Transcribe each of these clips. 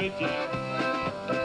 będzie chwyci.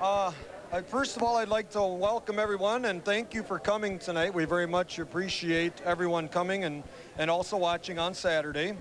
Uh, I- First of all, I'd like to welcome everyone and thank you for coming tonight. We very much appreciate everyone coming and, and also watching on Saturday.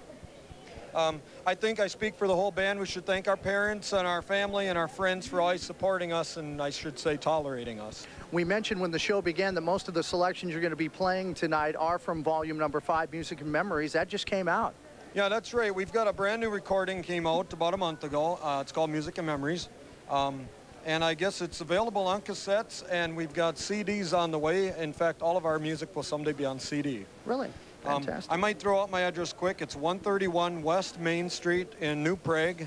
Um, I think I speak for the whole band. We should thank our parents and our family and our friends for always supporting us and I should say tolerating us. We mentioned when the show began that most of the selections you're going to be playing tonight are from volume number five, Music and Memories. That just came out. Yeah, that's right. We've got a brand new recording came out about a month ago. Uh, it's called Music and Memories. Um, and I guess it's available on cassettes and we've got CDs on the way. In fact, all of our music will someday be on CD. Really? Um, Fantastic. I might throw out my address quick. It's 131 West Main Street in New Prague,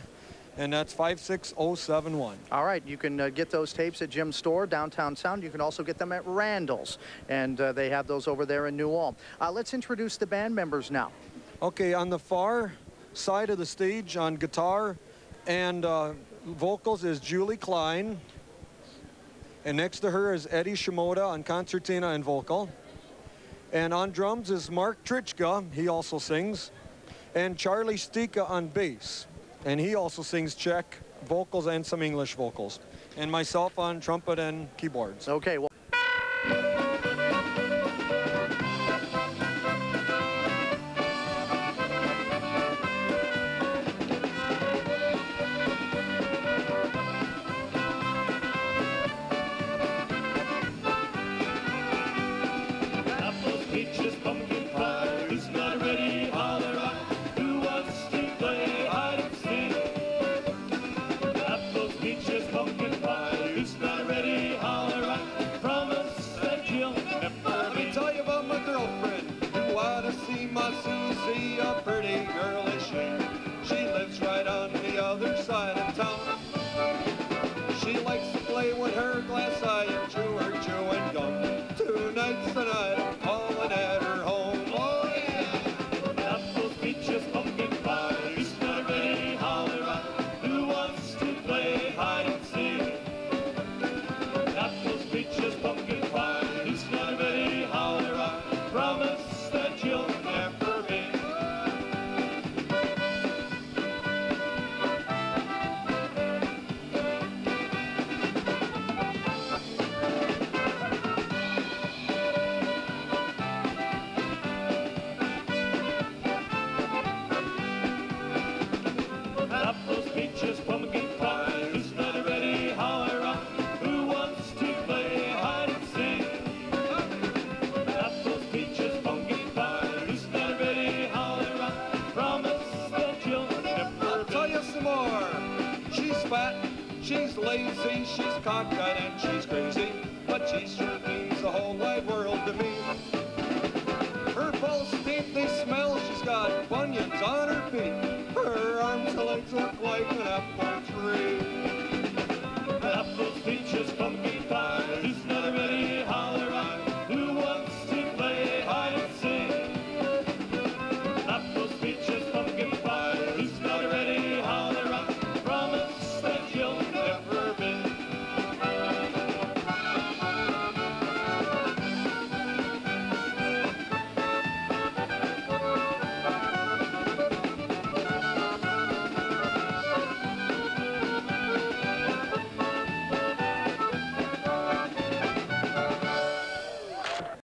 and that's 56071. All right, you can uh, get those tapes at Jim's store, Downtown Sound. You can also get them at Randall's, and uh, they have those over there in New Ulm. Uh, let's introduce the band members now. Okay, on the far side of the stage on guitar and uh, vocals is Julie Klein. And next to her is Eddie Shimoda on concertina and vocal. And on drums is Mark Trichka, he also sings. And Charlie Stika on bass. And he also sings Czech vocals and some English vocals. And myself on trumpet and keyboards. Okay, well. More. She's fat, she's lazy, she's cockeyed and she's crazy, but she sure means the whole wide world to me. Her false teeth, they smell, she's got bunions on her feet. Her arms and legs look like an apple